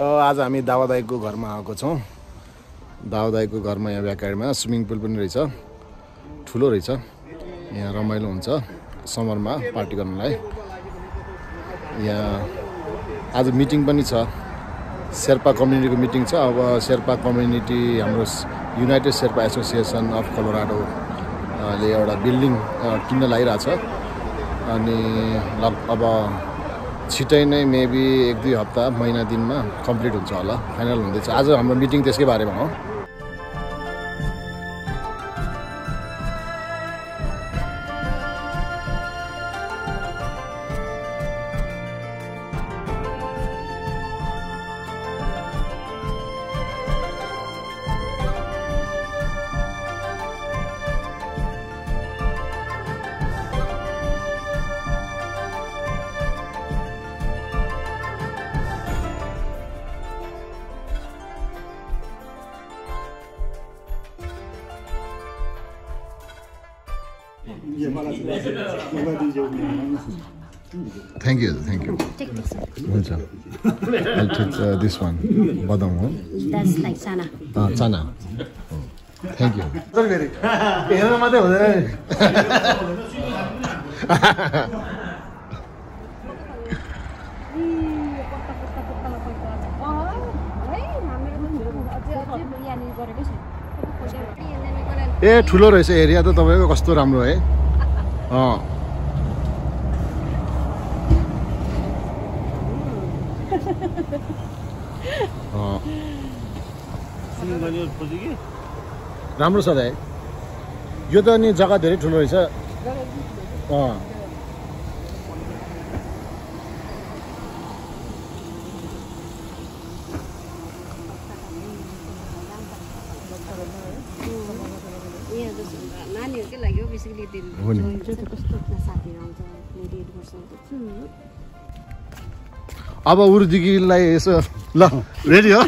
आज हामी दावादाईको घरमा आएको छौँ। दावादाईको घरमा यहाँ ब्याकयार्डमा स्विमिङ पुल पनि रहेछ। ठुलो रहेछ। यहाँ रमाइलो हुन्छ। समरमा पार्टी गर्नलाई। यहाँ आज मिटिङ पनि छ। शेर्पा कम्युनिटीको मिटिङ छ। अब शेर्पा कम्युनिटी हाम्रो united Sherpa association of Colorado uh, ले एउटा बिल्डिङ किन्न लागिरहेछ। अनि अब छिटै नै मेबी एक दुई हप्ता महिना दिनमा कम्प्लिट हुन्छ होला फाइनल हुँदैछ। आज हाम्रो मिटिङ त्यसकै बारेमा हो। थ्याङ्क यू थ्याङ्क यू हुन्छ दिस वान बदाम हो चना थ्याङ्क यू हेर्न मात्रै हुँदैन ए ठुलो रहेछ एरिया त तपाईँको कस्तो राम्रो है? अँ। राम्रो छ दाइ यो त अनि जग्गा धेरै ठुलो रहेछ। अँ। नानीहरूकै लागि हो बेसिकली अब उरुदेखिलाई यसो ल रेडी हो?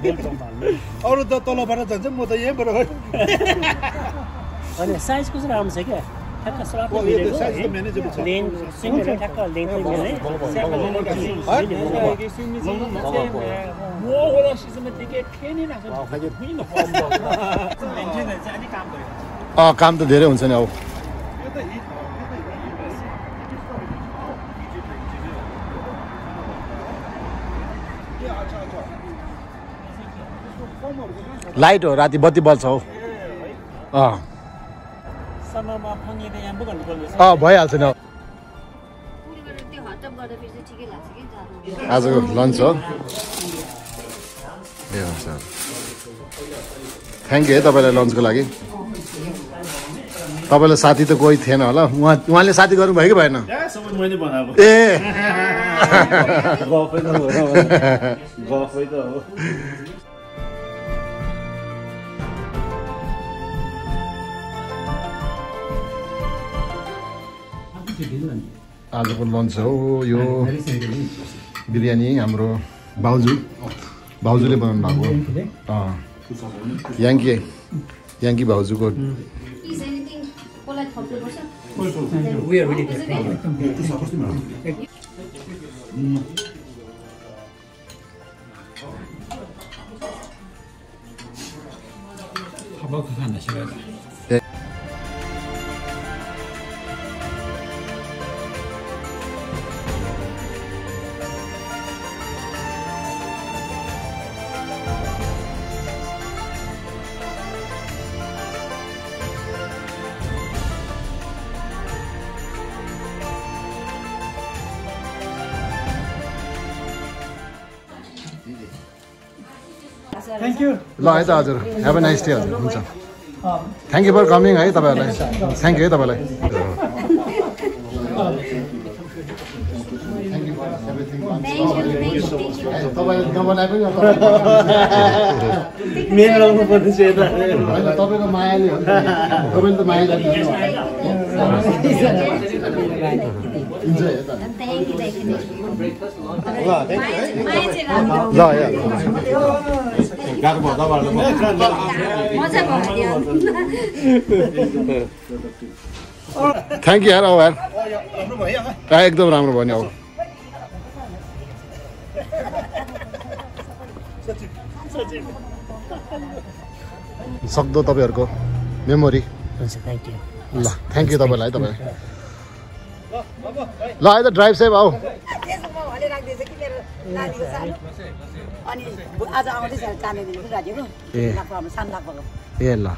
अरू त तलबाट जान्छ म त यहीँबाट होइन साइजको चाहिँ राम्रो छ क्या ठ्याक्क सलाप सिङ्गल ठ्याक्क अँ काम त धेरै हुन्छ नि अब लाइट हो राति बत्ती बल्छ हौ अँ समरमा फङ्गिएर यहाँ पो गर्नुपर्ने रहेछ अँ भइहाल्छ नि आजको लन्च हो ए हुन्छ थ्याङ्क यू है तपाईँलाई लन्चको लागि तपाईँलाई साथी त कोही थिएन होला उहाँ उहाँले साथी गर्नुभयो कि भएन ए गफै त हो आजको लन्च हो यो बिरयानी हाम्रो भाउजू भाउजूले बनाउनु भएको अँ। याङ्की। याङ्की भाउजूको Is कसलाई थप्नुपर्छ ल है त हजुर हेभ ए नाइस डे हजुर हुन्छ थ्याङ्क यू फर कमिङ है तपाईँहरूलाई थ्याङ्क यू है तपाईँलाई तपाईँको मायाले। तपाईँले त माया थ्याङ्क यू यार औ यार एकदम राम्रो भयो नि औ सक्दो तपाईँहरूको मेमोरी ल थ्याङ्क यू तपाईँलाई है तपाईँ ल है त ड्राइभ सेभ आऊ। ए। ल।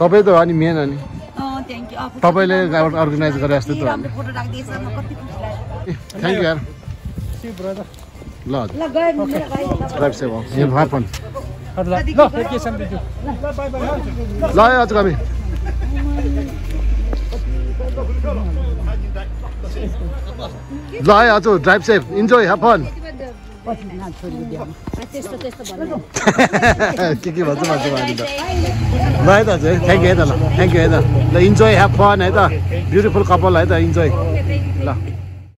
तपाईँ त अनि मेन अनि। अँ थ्याङ्क यू तपाईँले अर्गनाइज गरे जस्तो त थ्याङ्क यू यार। ल ल गयो मेरो भाइ। ड्राइभ सेभ आऊ। ल आज कमी ल है आज drive safe enjoy have fun त्यस्तो त्यस्तो भन्नु के के भन्छ मान्छे मान्छे त ल है त हजुर थ्याङ्क यू है त ल थ्याङ्क यू है त ल इन्जोय ह्याभ फन है त ब्युटिफुल कपाल है त इन्जोय ल